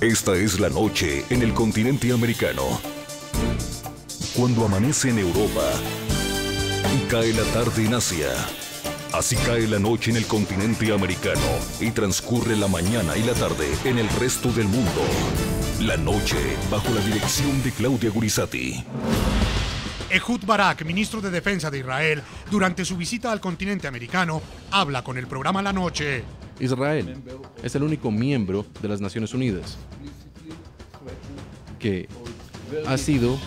Esta es la noche en el continente americano. Cuando amanece en Europa y cae la tarde en Asia. Así cae la noche en el continente americano y transcurre la mañana y la tarde en el resto del mundo. La noche bajo la dirección de Claudia Gurizati. Ehud Barak, ministro de Defensa de Israel, durante su visita al continente americano, habla con el programa La Noche. Israel es el único miembro de las Naciones Unidas que ha sido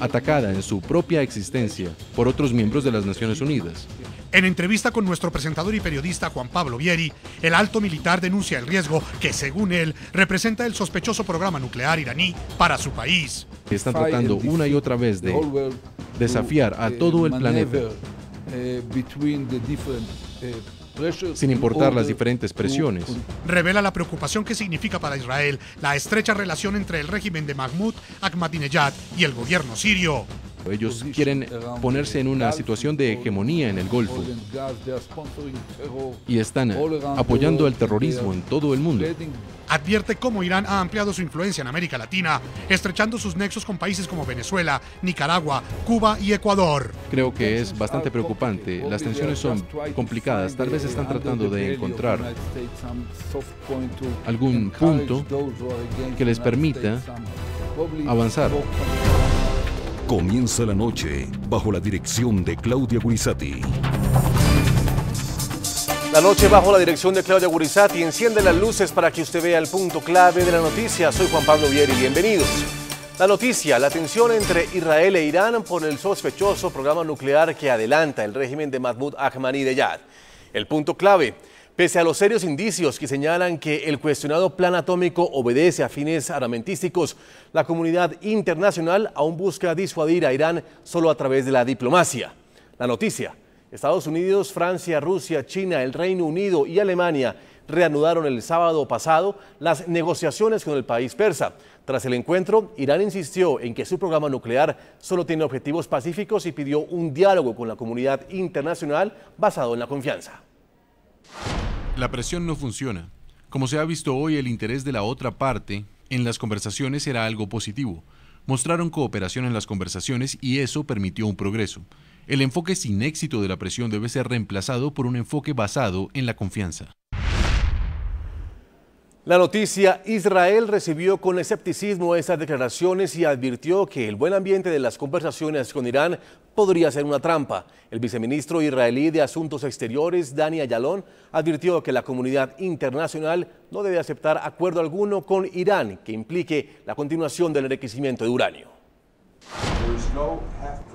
atacada en su propia existencia por otros miembros de las Naciones Unidas. En entrevista con nuestro presentador y periodista Juan Pablo Vieri, el alto militar denuncia el riesgo que, según él, representa el sospechoso programa nuclear iraní para su país. Están tratando una y otra vez de desafiar a todo el planeta sin importar las diferentes presiones. Revela la preocupación que significa para Israel la estrecha relación entre el régimen de Mahmoud Ahmadinejad y el gobierno sirio. Ellos quieren ponerse en una situación de hegemonía en el Golfo y están apoyando el terrorismo en todo el mundo. Advierte cómo Irán ha ampliado su influencia en América Latina, estrechando sus nexos con países como Venezuela, Nicaragua, Cuba y Ecuador. Creo que es bastante preocupante. Las tensiones son complicadas. Tal vez están tratando de encontrar algún punto que les permita avanzar. Comienza la noche bajo la dirección de Claudia Gurizati. La noche bajo la dirección de Claudia Gurizati enciende las luces para que usted vea el punto clave de la noticia. Soy Juan Pablo Vieri, bienvenidos. La noticia, la tensión entre Israel e Irán por el sospechoso programa nuclear que adelanta el régimen de Mahmoud Ahmadinejad. El punto clave, Pese a los serios indicios que señalan que el cuestionado plan atómico obedece a fines armamentísticos, la comunidad internacional aún busca disuadir a Irán solo a través de la diplomacia. La noticia, Estados Unidos, Francia, Rusia, China, el Reino Unido y Alemania reanudaron el sábado pasado las negociaciones con el país persa. Tras el encuentro, Irán insistió en que su programa nuclear solo tiene objetivos pacíficos y pidió un diálogo con la comunidad internacional basado en la confianza. La presión no funciona. Como se ha visto hoy, el interés de la otra parte en las conversaciones era algo positivo. Mostraron cooperación en las conversaciones y eso permitió un progreso. El enfoque sin éxito de la presión debe ser reemplazado por un enfoque basado en la confianza. La noticia, Israel recibió con escepticismo esas declaraciones y advirtió que el buen ambiente de las conversaciones con Irán podría ser una trampa. El viceministro israelí de Asuntos Exteriores, Dani Ayalon, advirtió que la comunidad internacional no debe aceptar acuerdo alguno con Irán que implique la continuación del enriquecimiento de uranio.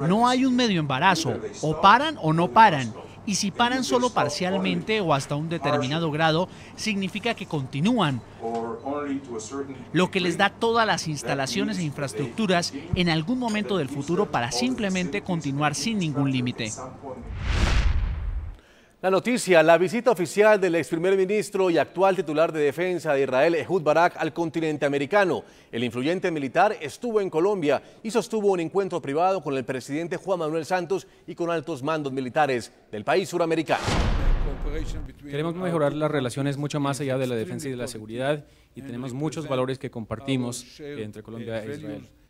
No hay un medio embarazo, o paran o no paran y si paran solo parcialmente o hasta un determinado grado, significa que continúan, lo que les da todas las instalaciones e infraestructuras en algún momento del futuro para simplemente continuar sin ningún límite. La noticia, la visita oficial del ex primer ministro y actual titular de defensa de Israel, Ehud Barak, al continente americano. El influyente militar estuvo en Colombia y sostuvo un encuentro privado con el presidente Juan Manuel Santos y con altos mandos militares del país suramericano. Queremos mejorar las relaciones mucho más allá de la defensa y de la seguridad y tenemos muchos valores que compartimos entre Colombia e Israel.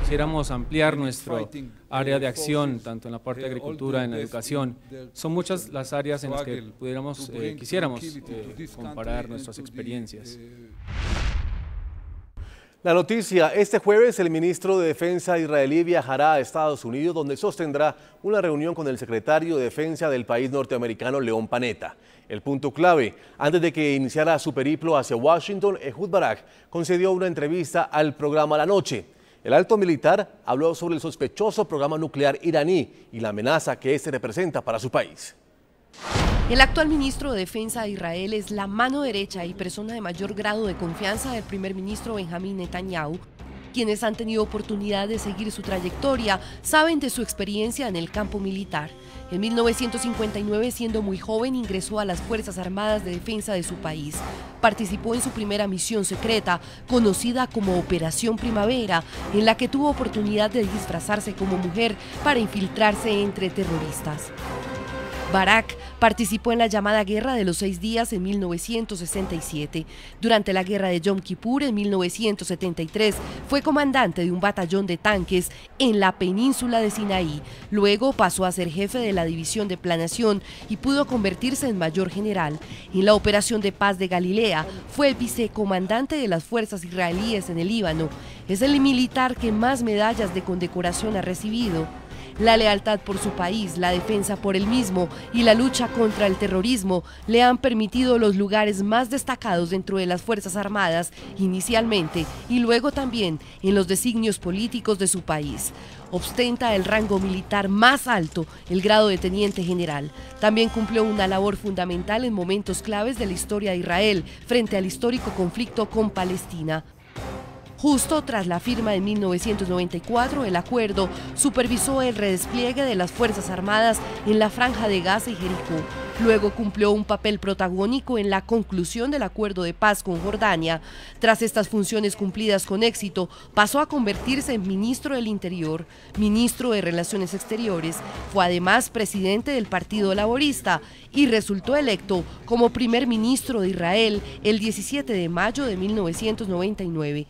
Quisiéramos ampliar nuestro área de acción, tanto en la parte de agricultura, en la educación. Son muchas las áreas en las que pudiéramos, eh, quisiéramos eh, comparar nuestras experiencias. La noticia, este jueves el ministro de Defensa israelí viajará a Estados Unidos donde sostendrá una reunión con el secretario de Defensa del país norteamericano León Panetta. El punto clave, antes de que iniciara su periplo hacia Washington, Ehud Barak concedió una entrevista al programa La Noche. El alto militar habló sobre el sospechoso programa nuclear iraní y la amenaza que este representa para su país. El actual ministro de Defensa de Israel es la mano derecha y persona de mayor grado de confianza del primer ministro Benjamín Netanyahu. Quienes han tenido oportunidad de seguir su trayectoria saben de su experiencia en el campo militar. En 1959, siendo muy joven, ingresó a las Fuerzas Armadas de Defensa de su país. Participó en su primera misión secreta, conocida como Operación Primavera, en la que tuvo oportunidad de disfrazarse como mujer para infiltrarse entre terroristas. Barak Participó en la llamada Guerra de los Seis Días en 1967. Durante la Guerra de Yom Kippur en 1973 fue comandante de un batallón de tanques en la península de Sinaí. Luego pasó a ser jefe de la División de Planación y pudo convertirse en mayor general. En la Operación de Paz de Galilea fue vicecomandante de las fuerzas israelíes en el Líbano. Es el militar que más medallas de condecoración ha recibido. La lealtad por su país, la defensa por el mismo y la lucha contra el terrorismo le han permitido los lugares más destacados dentro de las Fuerzas Armadas inicialmente y luego también en los designios políticos de su país. Ostenta el rango militar más alto, el grado de teniente general. También cumplió una labor fundamental en momentos claves de la historia de Israel frente al histórico conflicto con Palestina. Justo tras la firma en 1994, el acuerdo supervisó el redespliegue de las Fuerzas Armadas en la Franja de Gaza y Jericó. Luego cumplió un papel protagónico en la conclusión del acuerdo de paz con Jordania. Tras estas funciones cumplidas con éxito, pasó a convertirse en ministro del Interior, ministro de Relaciones Exteriores, fue además presidente del Partido Laborista y resultó electo como primer ministro de Israel el 17 de mayo de 1999.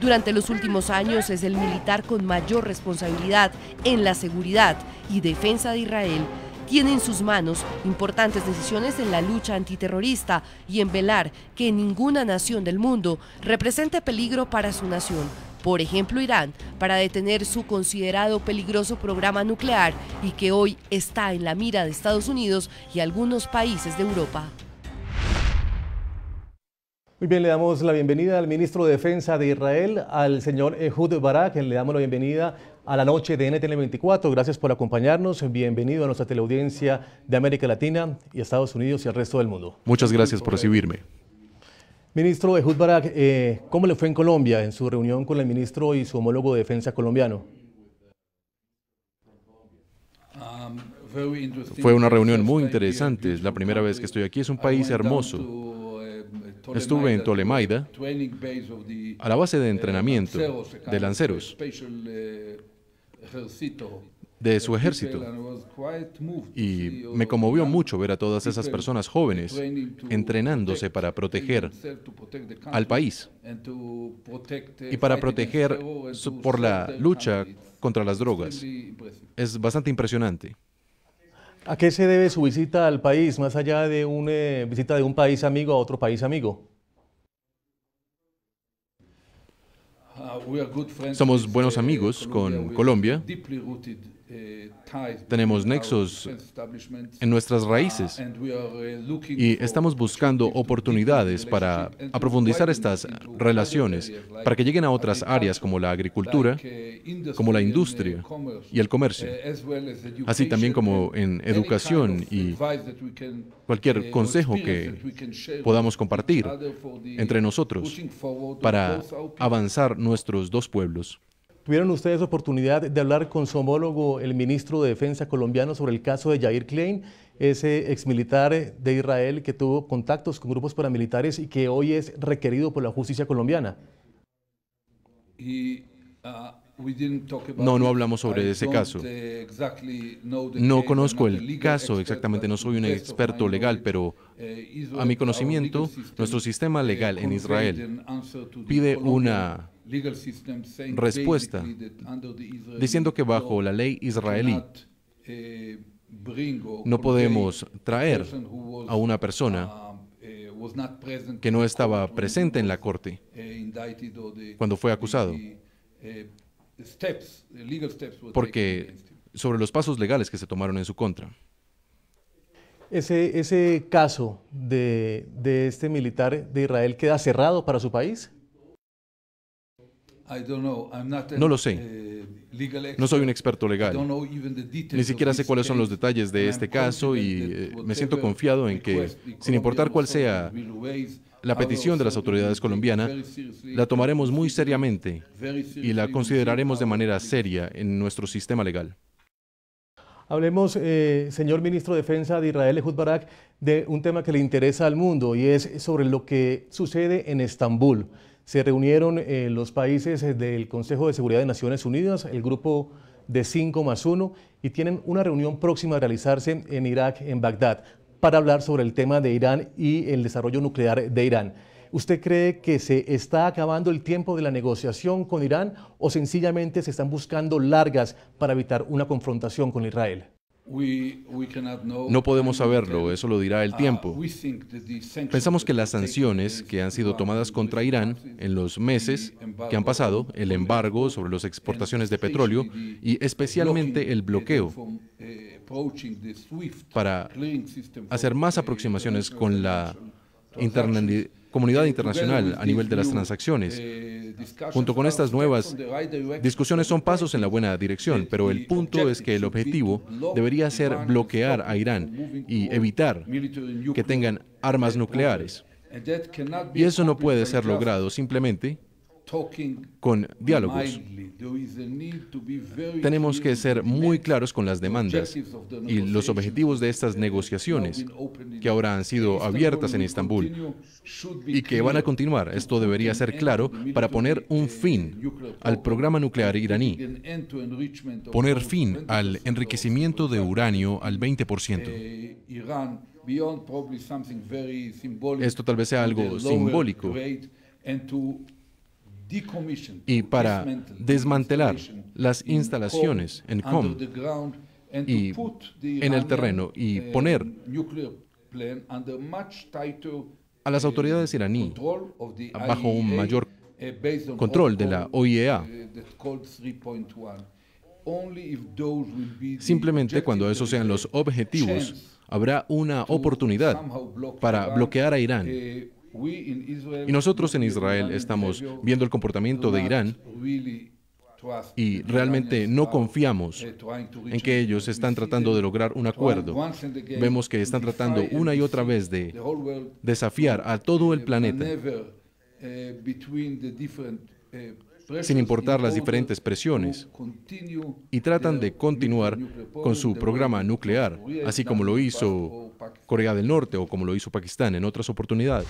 Durante los últimos años es el militar con mayor responsabilidad en la seguridad y defensa de Israel. Tiene en sus manos importantes decisiones en la lucha antiterrorista y en velar que ninguna nación del mundo represente peligro para su nación, por ejemplo Irán, para detener su considerado peligroso programa nuclear y que hoy está en la mira de Estados Unidos y algunos países de Europa. Muy bien, le damos la bienvenida al ministro de Defensa de Israel, al señor Ehud Barak. Le damos la bienvenida a la noche de NTN 24. Gracias por acompañarnos. Bienvenido a nuestra teleaudiencia de América Latina y Estados Unidos y el resto del mundo. Muchas gracias por recibirme. Ministro Ehud Barak, eh, ¿cómo le fue en Colombia en su reunión con el ministro y su homólogo de defensa colombiano? Fue una reunión muy interesante. Es la primera vez que estoy aquí. Es un país hermoso Estuve en Tolemaida, a la base de entrenamiento de lanceros de su ejército. Y me conmovió mucho ver a todas esas personas jóvenes entrenándose para proteger al país y para proteger por la lucha contra las drogas. Es bastante impresionante. ¿A qué se debe su visita al país, más allá de una eh, visita de un país amigo a otro país amigo? Somos buenos amigos con Colombia. Tenemos nexos en nuestras raíces y estamos buscando oportunidades para aprofundizar estas relaciones, para que lleguen a otras áreas como la agricultura, como la industria y el comercio, así también como en educación y cualquier consejo que podamos compartir entre nosotros para avanzar nuestros dos pueblos. ¿Tuvieron ustedes oportunidad de hablar con su homólogo, el ministro de Defensa colombiano, sobre el caso de Jair Klein, ese exmilitar de Israel que tuvo contactos con grupos paramilitares y que hoy es requerido por la justicia colombiana? No, no hablamos sobre ese caso. No conozco el caso exactamente, no soy un experto legal, pero a mi conocimiento, nuestro sistema legal en Israel pide una respuesta diciendo que bajo la ley israelí no podemos traer a una persona que no estaba presente en la corte cuando fue acusado, porque sobre los pasos legales que se tomaron en su contra. ¿Ese, ese caso de, de este militar de Israel queda cerrado para su país? No lo sé. Uh, no soy un experto legal. Ni siquiera sé cuáles son los detalles de este caso y eh, me siento confiado en que, sin importar cuál sea la petición de las autoridades colombianas, la tomaremos muy seriamente y la consideraremos de manera seria en nuestro sistema legal. Hablemos, eh, señor ministro de Defensa de Israel, Ehud Barak, de un tema que le interesa al mundo y es sobre lo que sucede en Estambul se reunieron eh, los países eh, del Consejo de Seguridad de Naciones Unidas, el grupo de 5 más 1 y tienen una reunión próxima a realizarse en Irak, en Bagdad, para hablar sobre el tema de Irán y el desarrollo nuclear de Irán. ¿Usted cree que se está acabando el tiempo de la negociación con Irán o sencillamente se están buscando largas para evitar una confrontación con Israel? No podemos saberlo, eso lo dirá el uh, tiempo. Pensamos que las sanciones que han sido tomadas contra Irán en los meses que han pasado, el embargo sobre las exportaciones de petróleo y especialmente el bloqueo uh, para hacer más aproximaciones con la comunidad internacional a nivel de las transacciones. Junto con estas nuevas discusiones son pasos en la buena dirección, pero el punto es que el objetivo debería ser bloquear a Irán y evitar que tengan armas nucleares. Y eso no puede ser logrado simplemente con diálogos. Tenemos que ser muy claros con las demandas y los objetivos de estas negociaciones, que ahora han sido abiertas en Estambul y que van a continuar. Esto debería ser claro para poner un fin al programa nuclear iraní, poner fin al enriquecimiento de uranio al 20%. Esto tal vez sea algo simbólico y para desmantelar las instalaciones en COM y en el terreno y poner a las autoridades iraníes bajo un mayor control de la OIEA. Simplemente cuando esos sean los objetivos, habrá una oportunidad para bloquear a Irán y nosotros en Israel estamos viendo el comportamiento de Irán y realmente no confiamos en que ellos están tratando de lograr un acuerdo. Vemos que están tratando una y otra vez de desafiar a todo el planeta sin importar las diferentes presiones, y tratan de continuar con su programa nuclear, así como lo hizo Corea del Norte o como lo hizo Pakistán en otras oportunidades.